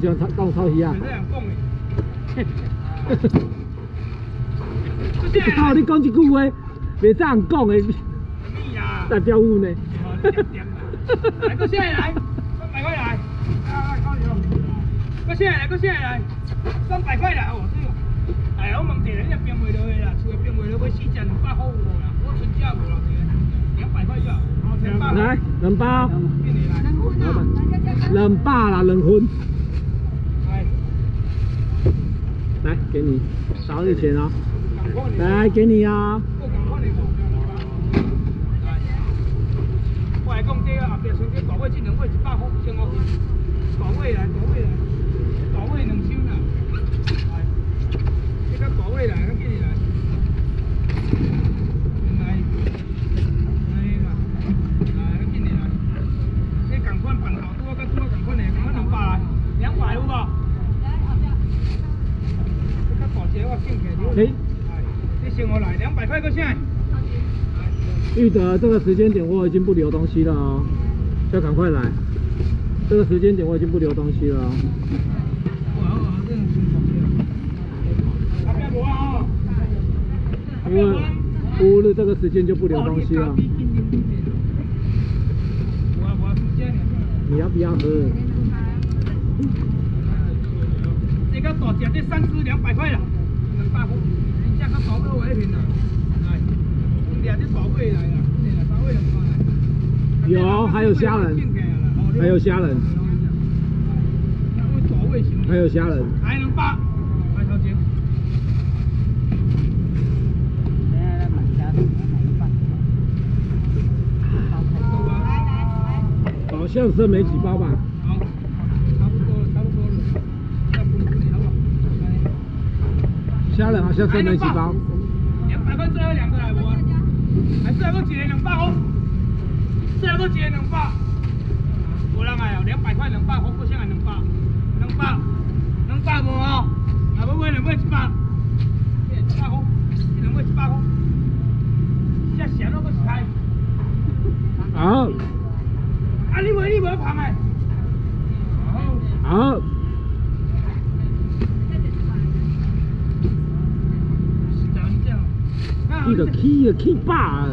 讲讲讲抄袭啊袂！使人讲的。这靠，你讲一句话，袂使人讲的，你呀，代表有呢。来个下来，三百块来，啊靠你了。个下来，个下来，三百块来哦，这个。哎，我问一下，你冰袂落去啦，厝的冰袂落，要四只两百块有无啦？我存价无啦，这个两百块就好。两百。来，两包。两包啦，两分，来，来给你，少点钱啊。来，给你啊来讲这个后壁像这大尾这两尾一百块，先五斤。大尾来，大尾来，大尾两箱啦。来，这个大尾来，我给你来。来，来啦，来，我给你来。这共款饭头拄啊，甲拄啊共款的，共款两百来，两百有无？这较大只我省起来。嘿，哎，你先我来，两百块个啥？玉德，这个时间点我已经不留东西了哦，要赶快来。这个时间点我已经不留东西了哦。因为乌日这个时间就不留东西了。你要不要喝？这个大只这三只两百块啦，两百块，这个大尾我一瓶了，有，还有虾仁，还有虾仁，还有虾仁。还两百，来头前。好像剩没几包吧？好，差不多了，差不多了？虾仁好像剩没几包。两百块最后两个啊？还最后一个两百？块，最后一个两百，无人来哦，两百块两百块，我先来两百，两百，两百无哦，啊要买两买一百，一百块，两买一百块，这咸了个是开，好，啊你买你买胖诶，好，好，是这样这样，你就起就起饱，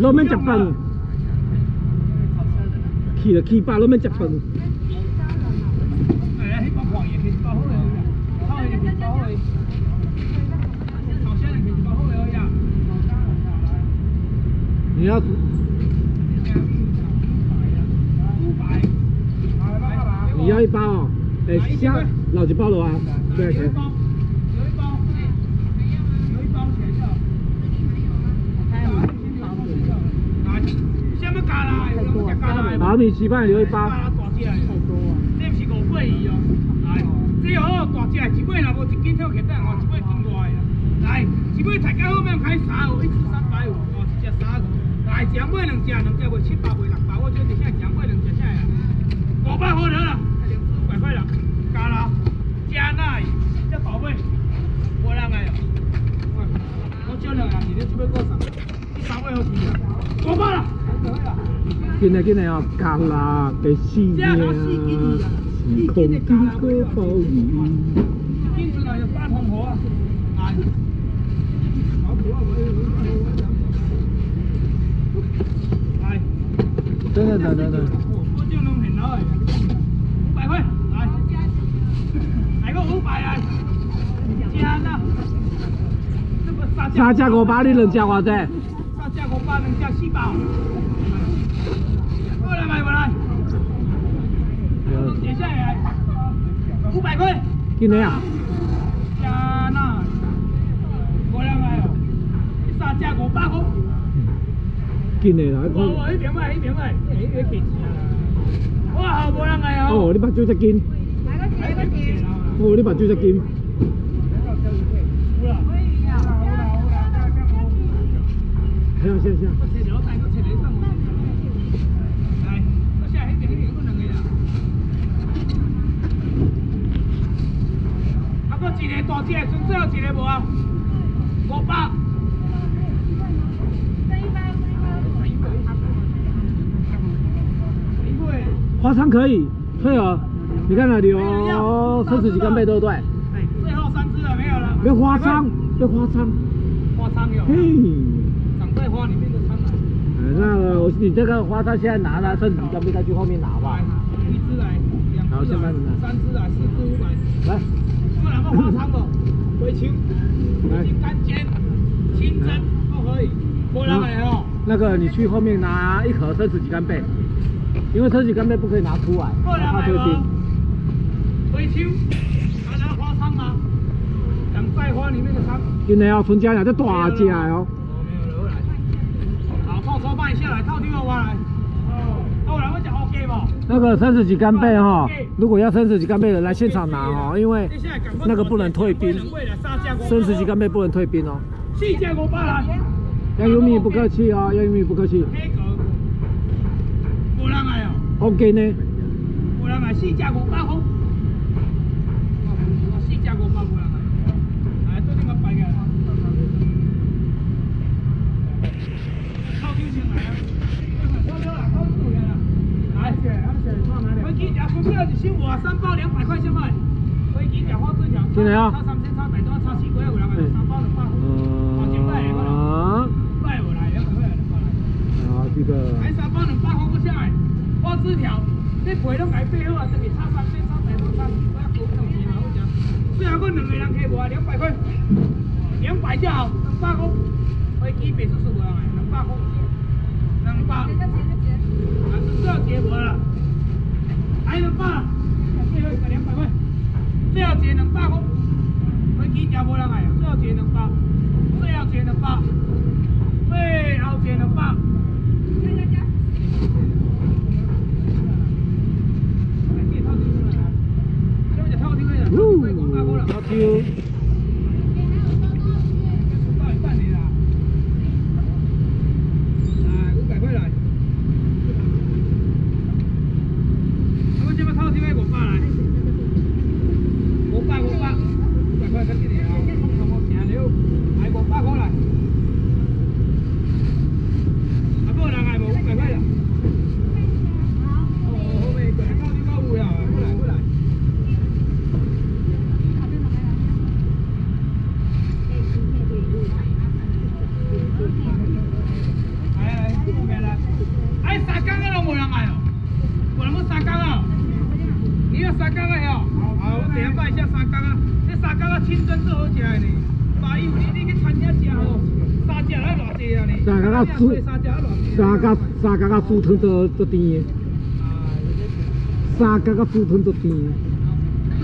拢免食饭，起就起饱，拢免食饭。哎，迄个黄也可以包好的，好也可以包好包好的呀。你要你要一包哦，哎，虾老几包。了啊？多少钱？有一包，有一包钱的。来，什么价啦？有人食价啦？好，米稀饭留一包。大只的，这不是五桂鱼哦。来，这好大只，一尾若无一斤跳起等哦，一尾斤外的。来，一尾菜价好免开三哦，一只三百五哦，一只三个。来，一买两只，两只卖七百卖六百，我这一下一买两只啥呀？五百好了啦，两只五百块啦，加啦，加奶，这宝贝，无人来哦。我少两样，你这要过啥？第三位好钱，五百啦，紧来紧来哦，干啦，给死命啊！时空经过暴雨。斤出来就八桶河啊，来。来。等等等等等，我这拢很老的，五百块，来，来个五百来，加呐，这个三三只五包，你两只偌济？三只五百，两只四百，过来买过来，接下来五百块，紧来啊！加那，过来买哦，三只五百块。紧来啦！我我迄边买，迄边买，迄边给钱啊！我后无人来哦。哦，你目睭才紧，来个钱啊！哦，你目睭才紧。有啦。行行行，我切了，带我切了，送我。来，我下迄边迄边有两个啦。啊，搁一个大只的，剩最后一个无啊？五百。花仓可以，退哦。你看哪里哦？生死几根贝对不对？最后三只了，没有了。别花仓，别花仓。花仓有。嘿。长在花里面的仓啊。哎，那个你这个花仓现在拿了，生死几根贝再去后面拿吧。一只来，两只。好，先帮你拿。三只来，四只五百。来。两个花仓的，回球。来。干煎，清蒸都可以。过来没有？那个你去后面拿一盒生死几干贝，因为生死几干贝不可以拿出来，怕退冰。回球，还拿花仓吗？养在花里面的仓。今天要春节了，这大只哦。没有了，来。好，放车帮你下来，套丢了我来。哦。那我来问讲 OK 不？那个生死级干贝哈，如果要生死级干贝的来现场拿哈，因为那个不能退冰，生死级干贝不能退冰哦。四只五百来。杨永明不客气哦，杨永明不客气。无人来哦。OK 呢？无人来，四只五百块。四只五百无人来。来，都这么摆个。靠近先来啊！靠近啦，靠近过来啦。来，谢谢，谢谢，放哪里？飞机价股票一箱五三包两百块钱卖。飞机两花最强。进来啊！差三千，差百多，差四个有人来，三包两百块。嗯。放进来，好了。这个。买三包两百块不下来，花纸条，这皮拢来背好啊，这里差三千，差百多，差我要多两钱嘛，我讲。最后我两个人客无啊，两百块，两百就好，两百块，飞机别说是无人来，两百块，两百。结就结就结。啊，是这结无了，还两百，最后一个两百块，最后结两百我，飞机也无人来，最后结两百，最后结两百，三角三角啊，猪汤做做甜，三角啊，猪汤做甜。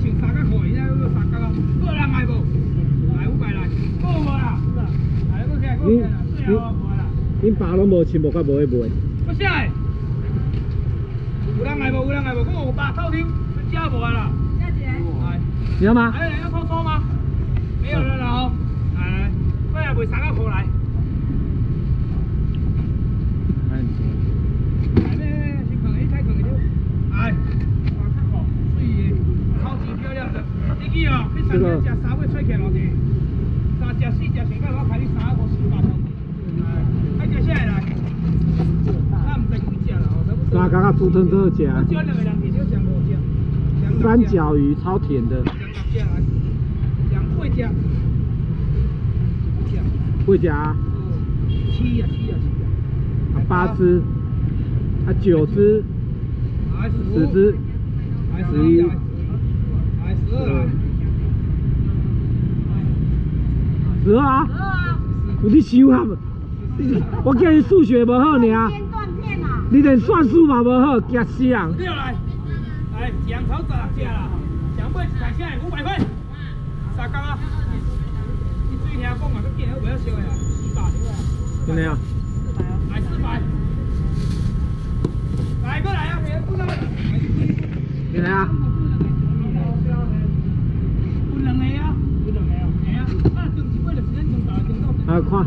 像三角块一样，个三角啊，个人来无？来五百来，够无啦？来，我起来，我起来，最后无啦。恁爸拢无钱，无甲无会卖。不是，有人来无？有人来无？我五百套厅，加无啦？有吗？还有人要抽抽吗？没有了啦哦。来来，我也卖三角块来。这个。三只四只我开你三个四百哎，还下来。那唔几只三角，鱼超甜的。两八只。八只。啊？七呀七呀七啊，八只。啊，九只。十只。十一。十二。啊！你想啊？我叫你数学不好尔。你连算数嘛不好，惊死人。来，来，羊头十六只啦，羊尾一台车五百块。三角啊！你最听讲嘛，佮见好不要收呀，四百对啊。真的啊？四百啊！来四百。来过来啊！过来。进来啊！啊，看，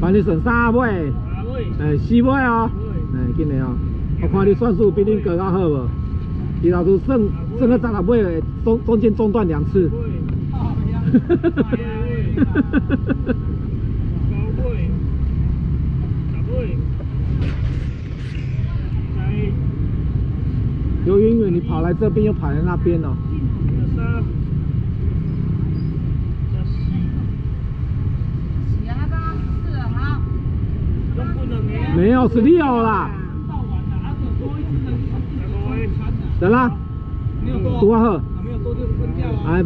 帮你算三尾，哎，四尾哦，哎，紧的哦，我看你算数比恁哥较好无？李老师剩剩个十六尾，中中间中断两次。游远 远，你跑来这边又跑来那边哦。没有十六啦。得啦。多少？没有多就分掉啊。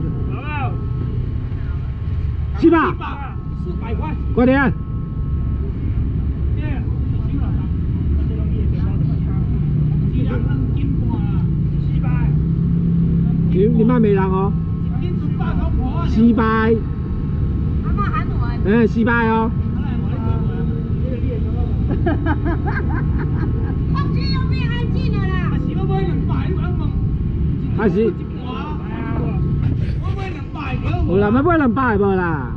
七百。四百块。快点。你你卖没人哦？四百。阿妈喊我。嗯，四百哦。哈哈哈哈哈！空气又变安静了啦。还是要买两百，我问。还是。我买两百，有啦，要买两百无啦？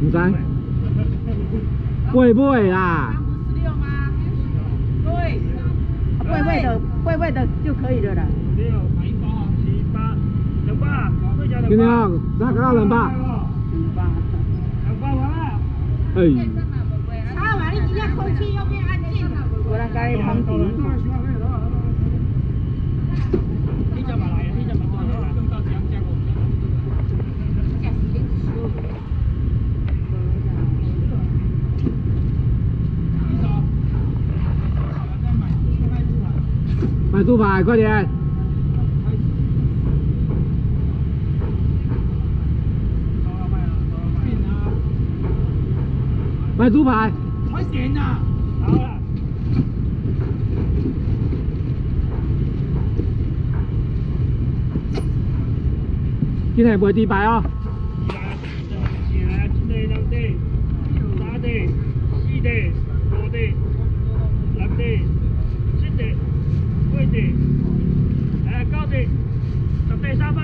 唔知。会不会啦？十六吗？对。会会的，会会的就可以了啦。六八七八两百，今天三个两百。两百。两百完了。哎。空气又变安静了。我来改旁边。买猪排，快点！买猪排。快点呐！今天买猪排哦。一来，一来，两地，三地，四地，五地，六地，七地，八地，哎，九地，十地三百。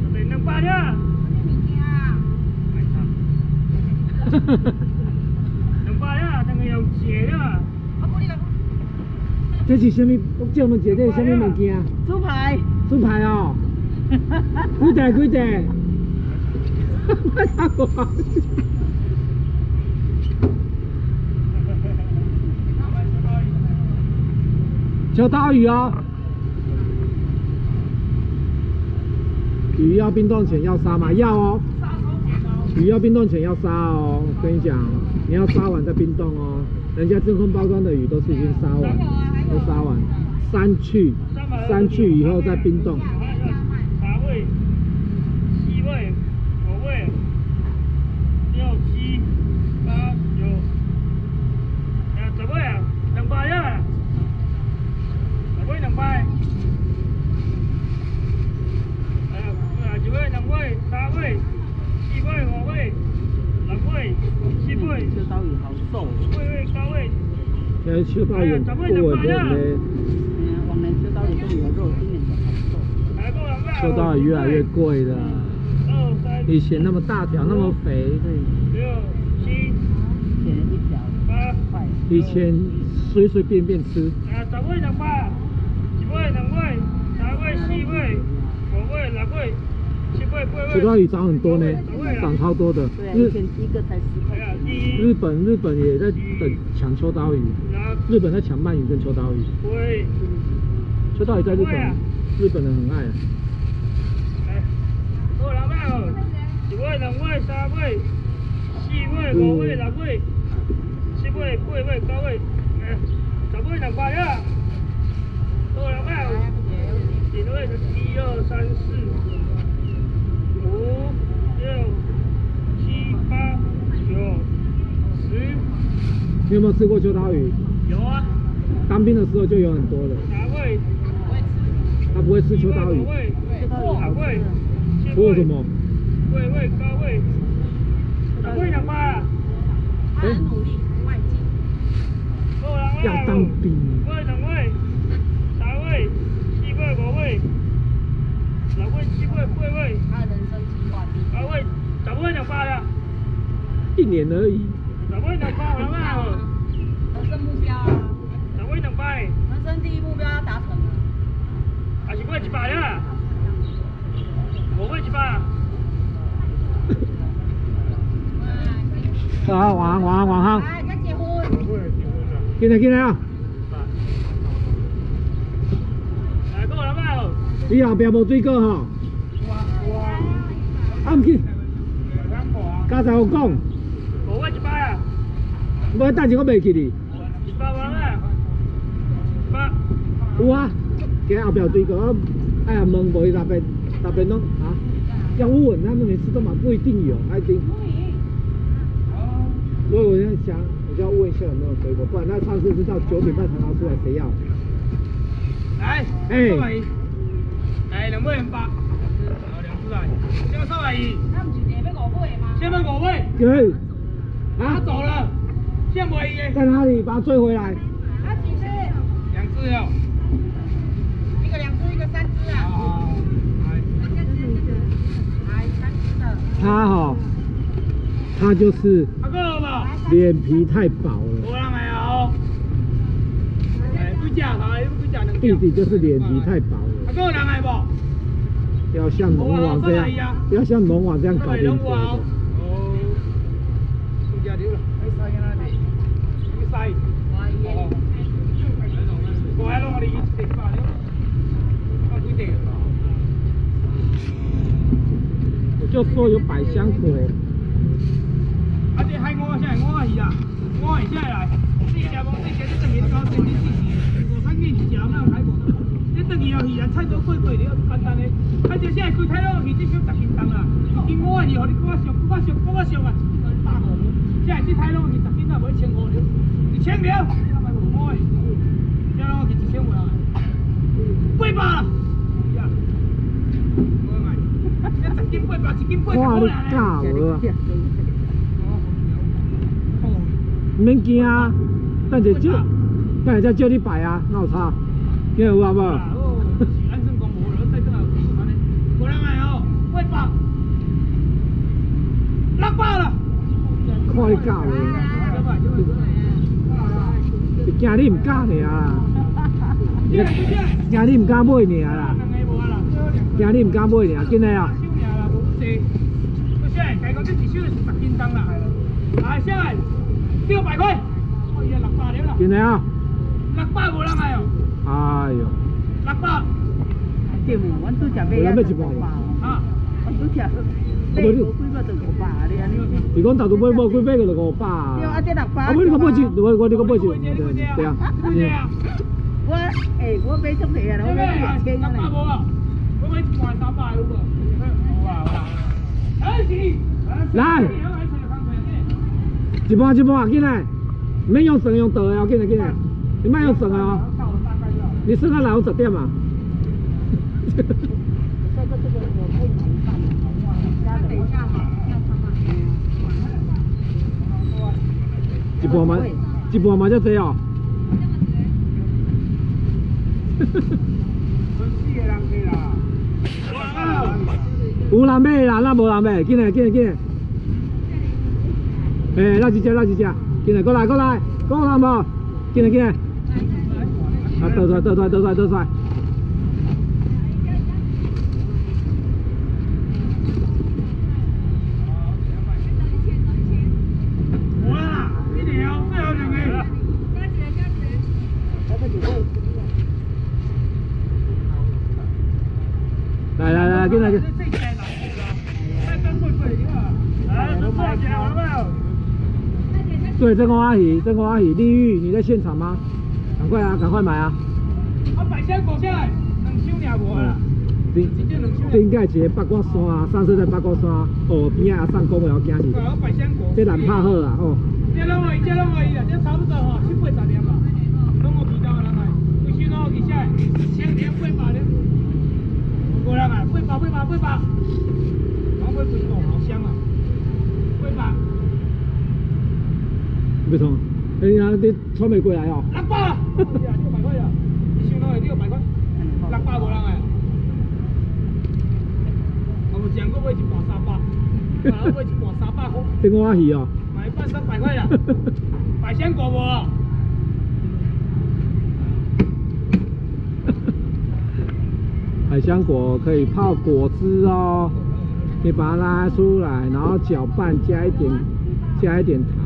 十地两百了。哈哈哈。两百了，等个要借了。这是什么？借我们姐这是什么物件？猪排。猪排哦。几袋几袋？秋刀鱼哦。鱼要冰冻前要杀吗？要哦。鱼要冰冻前要杀哦。跟你讲，你要杀完再冰冻哦。人家真空包装的鱼都是已经杀完。都杀完，三去，三去以后再冰冻。八位，七位，五位，六七八九，哎，十位啊，两百呀，十位两百。哎呀，一位两位三位，四位五位，六位七位。这刀鱼好瘦。位位高位。秋刀鱼过了嘞，往年秋刀鱼都有肉，今年都好瘦。秋刀鱼越来越贵了，以前那么大条那么肥，六七，前一条八块，以前随随便便吃。啊，十位两百，一位两位，三块四位，五块六位。秋刀鱼涨很多呢，涨超多的。日一个才十块。日本日本也在等抢秋刀鱼，日本在抢鳗鱼跟秋刀鱼。秋刀鱼在日本，日本人很爱。好，老板哦，一位、两位、三位、四位、五位、六位、七位、八位、九位，十位两百呀。好，老板哦，几位？一二三四。五六七八九十，你有没有吃过秋刀鱼？有啊，当兵的时候就有很多了。哪位？他不会吃秋刀鱼。秋刀鱼哪位？为什么？位位高位。哪位两百？很努力，外景。要当兵。位两位，三会，四位五会，六位七位八位。十位，十位两百了，一年而已。十位两百，好不好？目标啊！十位两百，人生第一目标要达成了。还是位一百了？五位一百。好，晚安，晚安，晚安。来，该结婚。进来进来啊！来，过来吧。你后边无水果吼，啊毋紧，刚才我讲，五位一百啊，我等下我袂记你。一百万啊，八。有啊，给后壁有水果，哎呀问无伊那边那边拢啊，要问他们每次都嘛不一定有，还定。所以我在想，我就要问一下有没有水果，不然那上次是到九点半才拿出来，谁要？来，哎。三百一，来两百元八，好两只来，先三百一，先问五位，可以。他啊，走了，先买一个，在哪里？把它追回来。两只哦，一个两只，一个三只啊，好，来，来三他哈、他就是？脸皮太薄了，无人来啊哦，哎，几只头，你几只两只？弟弟就是脸皮太薄了，阿哥有人来无？要像龙王这样，要像龙王这样搞定两只哦，哦，几只了？你塞去哪里？你塞。哦，我还弄我的一地发了，我几地？我就说有百香果，啊，这海我现在我是啊，我是现在来，这只讲这只这等于到这这这五三件是食，哪有海无？这等于，鱼啊，菜都贵贵的，简单的。啊，这现在规太佬鱼这少十斤重啦，一斤我鱼，互你搁较俗，搁较俗，搁较俗啊，一斤百五。现在这太佬鱼十斤啊，无一千五了，一千了，他妈无我的，这佬鱼一千五啊，八百啦。呀，无买，这十斤八百，一斤八十哇，你块啦。假无啊？唔免惊啊，等下叫，等下再叫你摆啊，那有差，你有啊无？哦，安顺公无了，再跟他安尼，无人来哦，八百，六百了。看你教无？是惊你唔敢尔啦，惊你唔敢买尔啦，惊你唔敢买尔，紧来啊！来，下来，六百块，哦，伊六百了啦，紧来啊！六百无人来哦，哎呦，六百，对无？阮拄则买有人要一百五百，啊，阮拄则买无几个就五百，你安尼。你讲头拄买无几百个就五百啊？对啊，这六百。啊，我你个买一，我我你个买一，你几对只？对啊，你几只啊？我诶，我买足济啊，我你买买啊？两千啊嘞。六百无啊？我买一万三百有无？来一半一半，进来，免用绳用倒的哦，进来进来，你莫用绳的哦，你算到来有十点啊？一半，加等一下嘛。一半嘛，一半嘛才济哦。有人买啦，那无人买，紧来紧来紧来。诶，那一只那一只，紧来过来过来，讲人无？紧来紧来。啊，倒出来倒出来倒出来倒出来。有啦，一条，最后两个。来来来，紧来紧。对，这个阿姨，这个阿姨，丽玉，你在现场吗？赶快啊，赶快买啊！啊，百香果下来，两箱俩无啦。顶。顶盖一个八卦山啊，上次在八卦山哦边啊上公我要惊死。我，百香果。这难拍好啊哦。这拢可以，这拢可以啦，这差不多吼，七八十年吧。拢有味道的人来，有时拢去下来，千年八百年。无人啊，八百八百八百。我买几个好香啊，八百。别冲，哎呀，你穿没过来哦。六百啊！六百块啊，一箱拢会六百块，六百无人哎。我有讲过买三百，我买一半三百块，这个阿姨哦。买一半三百块啦。百香果无？百香果可以泡果汁哦，你把它拉出来，然后搅拌，加一点加一点糖。